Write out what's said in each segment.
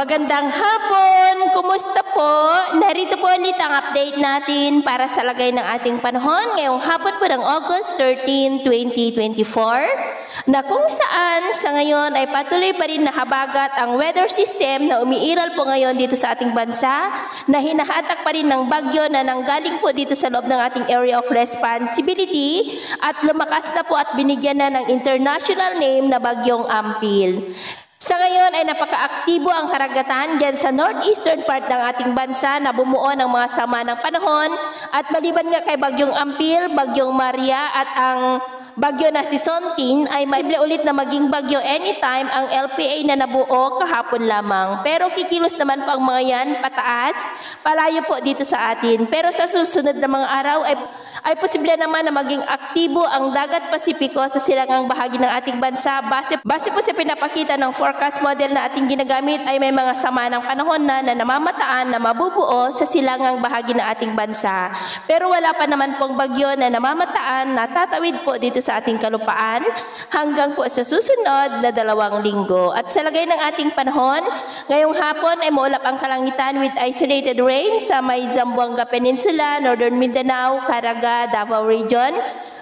Magandang hapon! Kumusta po? Narito po ulit ang update natin para sa lagay ng ating panahon ngayong hapon po ng August 13, 2024 na kung saan sa ngayon ay patuloy pa rin nahabagat ang weather system na umiiral po ngayon dito sa ating bansa na hinahatak pa rin ng bagyo na nanggaling po dito sa loob ng ating area of responsibility at lumakas na po at binigyan na ng international name na Bagyong Ampil. Sa ngayon ay napakaaktibo ang karagatan dyan sa northeastern part ng ating bansa na bumuo ng mga sama ng panahon. At maliban nga kay Bagyong Ampil, Bagyong Maria at ang bagyo na si Sontin ay posible ulit na maging bagyo anytime ang LPA na nabuo kahapon lamang. Pero kikilos naman po ang mga yan pataas, palayo po dito sa atin. Pero sa susunod na mga araw ay ay posible naman na maging aktibo ang dagat Pasipiko sa silangang bahagi ng ating bansa. Base, base po sa pinapakita ng forecast model na ating ginagamit ay may mga sama ng panahon na, na namamataan na mabubuo sa silangang bahagi ng ating bansa. Pero wala pa naman pong bagyo na namamataan na tatawid po dito sa ating kalupaan hanggang po sa susunod na dalawang linggo. At sa lagay ng ating panahon, ngayong hapon ay maulap ang kalangitan with isolated rain sa may Zamboanga Peninsula, Northern Mindanao, Caraga, Davao Region.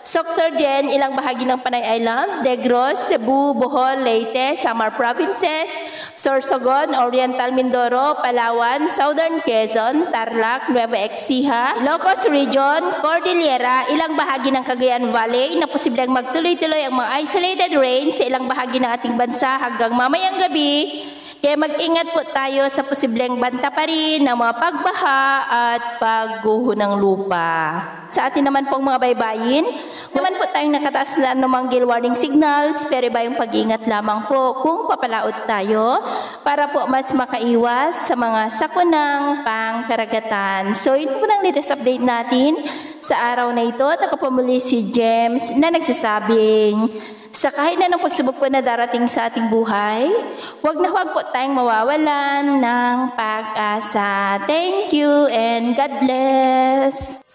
Soxor din, ilang bahagi ng Panay Island, Negros, Cebu, Bohol, Leyte, Samar Provinces, Sorsogon, Oriental Mindoro, Palawan, Southern Quezon, Tarlac, Nueva Ecija, Ilocos Region, Cordillera, ilang bahagi ng Cagayan Valley na posibleng magtuloy-tuloy ang mga isolated rain sa ilang bahagi ng ating bansa. Hanggang mamayang gabi kaya mag-ingat po tayo sa posibleng banta pa rin ng mga pagbaha at pagguho ng lupa. Sa atin naman pong mga baybayin, naman po tayong nakataas na anumang gill warning signals, pero iba yung pag-ingat lamang po kung papalaot tayo para po mas makaiwas sa mga sakunang pangkaragatan. So, yun po ang latest update natin sa araw na ito. At nakapamuli si James na nagsasabing, sa kahit na ng pagsubok po na darating sa ating buhay, huwag na huwag po tayong mawawalan ng pag-asa. Thank you and God bless!